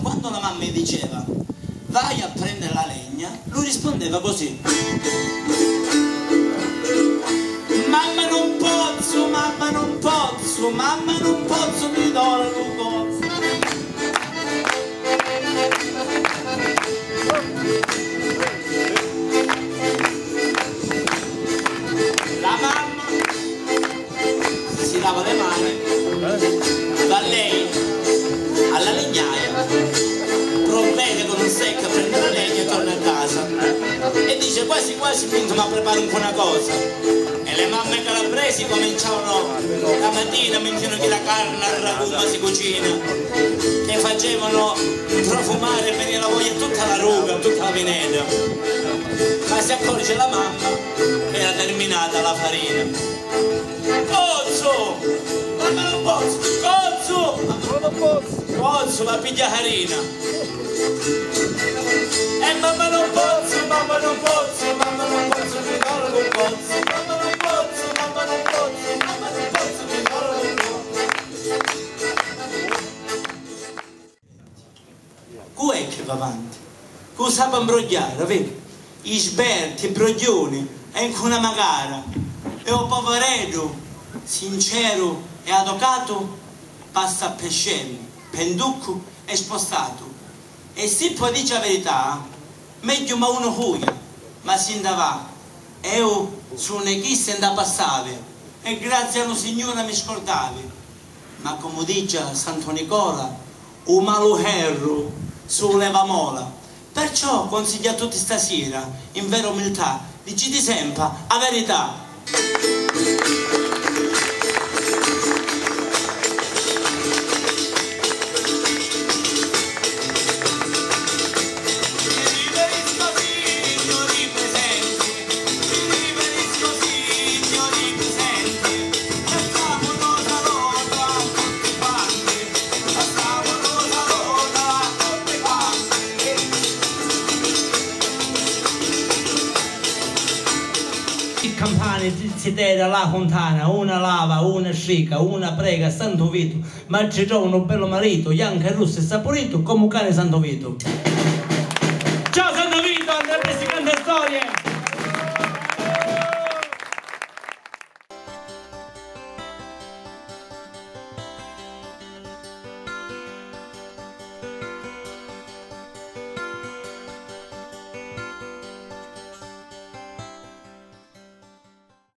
quando la mamma gli diceva vai a prendere la legna, lui rispondeva così. Mamma non posso, mamma non posso, mamma non posso, mi dolore non dice quasi quasi finito ma preparo un po' una cosa. E le mamme calabresi cominciavano la mattina mentre che la carne al ragù ma si cucina, che facevano profumare e venire la voglia tutta la ruga, tutta la pineta. Ma si accorge la mamma era terminata la farina. Cozzo! Cozzo! Mamma non posso! Cozzo, ma piglia farina! E mamma non posso, mamma non posso, avanti? Cu sa imbrogliare, vedi? I sberti, i broglioni, e in una magara. E o poveredo, sincero e adocato, passa a pescelli, penducco e spostato. E se poi dice la verità, meglio ma uno cuia, ma si andava. Io su un chisse da passare, e grazie allo Signore mi scordavi. Ma come dice Santo Nicola, un maluherro su leva mola. Perciò consiglio a tutti stasera, in vera umiltà, diciti sempre la verità. Chi campane si terra la fontana, una lava, una scica, una prega, santo vito, ma ci trovo un bello marito, bianca, russo e saporito, come un cane santo vito. Ciao santo vito, andate a queste grandi storie!